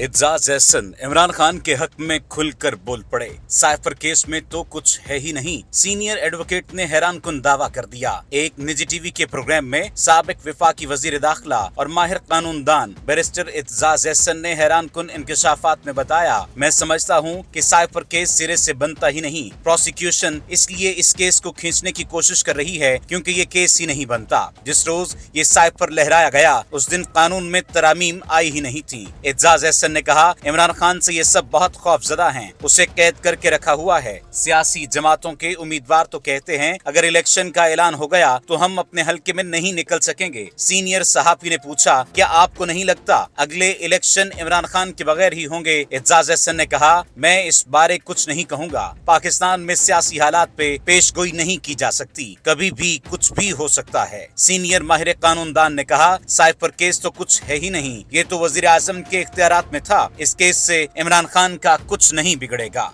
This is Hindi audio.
एजाज एहसन इमरान खान के हक में खुलकर बोल पड़े। साइफर केस में तो कुछ है ही नहीं। सीनियर एडवोकेट ने हैरान कुन दावा कर दिया। एक निजी टीवी के प्रोग्राम में सबक विफाकी वज़ीर दाखिला और माहिर कानून दान बैरिस्टर एजाज एहसन ने हैरान कुन इंकशाफात में बताया, मैं समझता हूँ की साइफर केस सिरे ऐसी बनता ही नहीं। प्रोसिक्यूशन इसलिए इस केस को खींचने की कोशिश कर रही है क्यूँकी ये केस ही नहीं बनता। जिस रोज ये साइफर लहराया गया, उस दिन कानून में तरामीम आई ही नहीं थी। एजाज एहसन ने कहा, इमरान खान से ये सब बहुत खौफजदा हैं। उसे कैद करके रखा हुआ है। सियासी जमातों के उम्मीदवार तो कहते हैं, अगर इलेक्शन का ऐलान हो गया तो हम अपने हल्के में नहीं निकल सकेंगे। सीनियर सहाफी ने पूछा, क्या आपको नहीं लगता, अगले इलेक्शन इमरान खान के बगैर ही होंगे? एजाज एहसन ने कहा, मैं इस बारे कुछ नहीं कहूँगा। पाकिस्तान में सियासी हालात पे पेश गोई नहीं की जा सकती। कभी भी कुछ भी हो सकता है। सीनियर माहिर कानूनदान ने कहा, साइफर केस तो कुछ है ही नहीं। ये तो वज़ीर आज़म के इख्तियार में था। इस केस से इमरान खान का कुछ नहीं बिगड़ेगा।